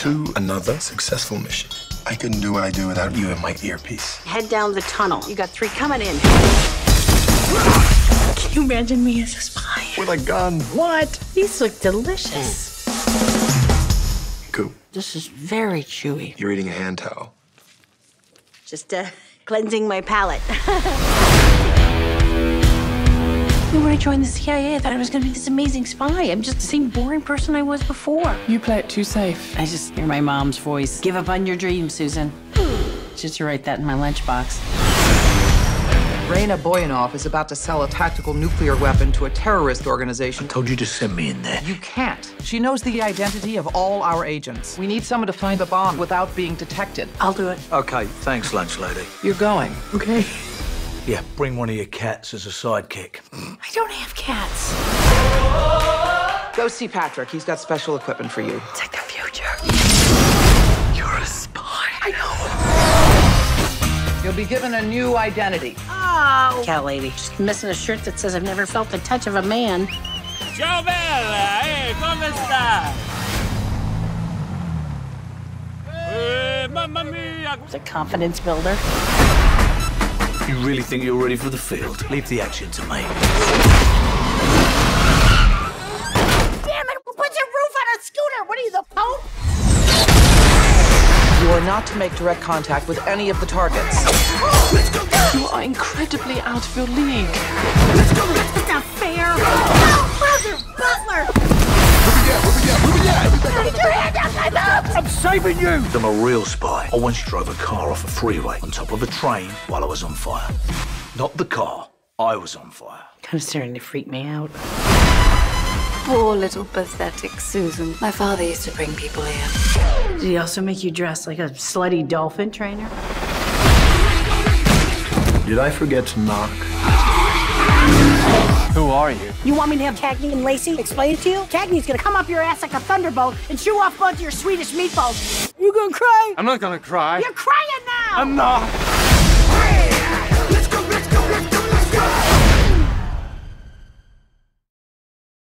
to another successful mission. I couldn't do what I do without you in my earpiece. Head down the tunnel. You got three coming in. Can you imagine me as a spy? With a gun. What? These look delicious. Cool. This is very chewy. You're eating a hand towel. Just uh, cleansing my palate. when I joined the CIA, I thought I was going to be this amazing spy. I'm just the same boring person I was before. You play it too safe. I just hear my mom's voice. Give up on your dreams, Susan. Just to write that in my lunchbox. Rayna Boyanov is about to sell a tactical nuclear weapon to a terrorist organization. I Told you to send me in there. You can't. She knows the identity of all our agents. We need someone to find the bomb without being detected. I'll do it. Okay, thanks, lunch lady. You're going. Okay. Yeah, bring one of your cats as a sidekick. I don't have cats. Go see Patrick. He's got special equipment for you. Take the future. You're a spy. I know. You'll be given a new identity. Oh. Cat lady. Just missing a shirt that says I've never felt the touch of a man. Ciao bella, eh, come sta? Eh, mamma mia! It's a confidence builder. You really think you're ready for the field? Leave the action to me. Damn it! Who puts a roof on a scooter? What are you, the Pope? You are not to make direct contact with any of the targets. You are incredibly out of your league. It's not fair. Oh, saving you! I'm a real spy. I once drove a car off a freeway on top of a train while I was on fire. Not the car. I was on fire. Kind of starting to freak me out. Poor little pathetic Susan. My father used to bring people here. Did he also make you dress like a slutty dolphin trainer? Did I forget to knock? Who are you? You want me to have Cagney and Lacey explain it to you? Cagney's gonna come up your ass like a thunderbolt and chew off both of your Swedish meatballs. You gonna cry? I'm not gonna cry. You're crying now! I'm not.